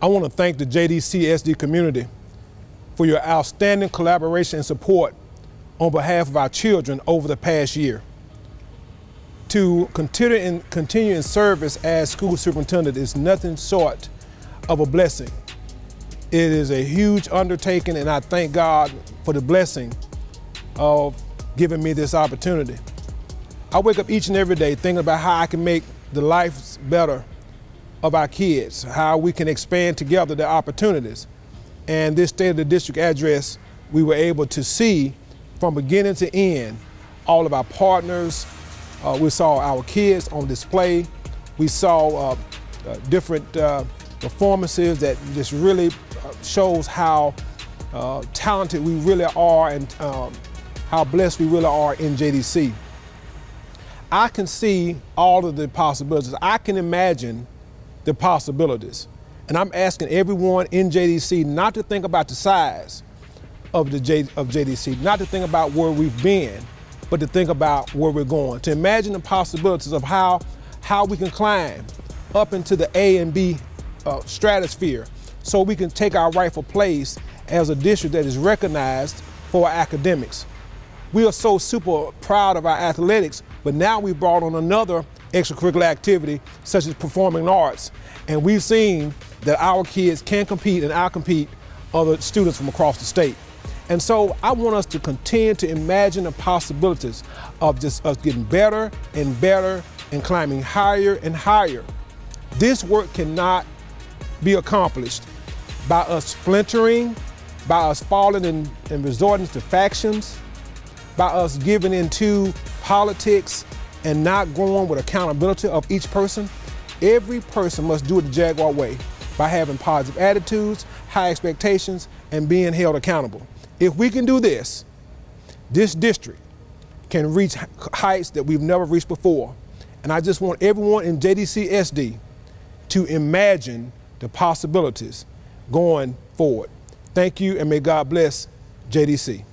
I want to thank the JDC SD community for your outstanding collaboration and support on behalf of our children over the past year. To continue in, continue in service as school superintendent is nothing short of a blessing. It is a huge undertaking, and I thank God for the blessing of giving me this opportunity. I wake up each and every day thinking about how I can make the lives better of our kids, how we can expand together the opportunities. And this State of the District address, we were able to see from beginning to end all of our partners. Uh, we saw our kids on display. We saw uh, uh, different uh, performances that just really uh, shows how uh, talented we really are and um, how blessed we really are in JDC. I can see all of the possibilities. I can imagine the possibilities. And I'm asking everyone in JDC not to think about the size of the J, of JDC, not to think about where we've been, but to think about where we're going. To imagine the possibilities of how how we can climb up into the A and B uh, stratosphere, so we can take our rightful place as a district that is recognized for our academics. We are so super proud of our athletics, but now we've brought on another extracurricular activity such as performing arts. And we've seen that our kids can compete and outcompete other students from across the state. And so I want us to continue to imagine the possibilities of just us getting better and better and climbing higher and higher. This work cannot be accomplished by us splintering, by us falling and, resorting to factions, by us giving into politics and not going with accountability of each person. Every person must do it the Jaguar way by having positive attitudes, high expectations, and being held accountable. If we can do this, this district can reach heights that we've never reached before. And I just want everyone in JDC SD to imagine the possibilities going forward. Thank you, and may God bless JDC.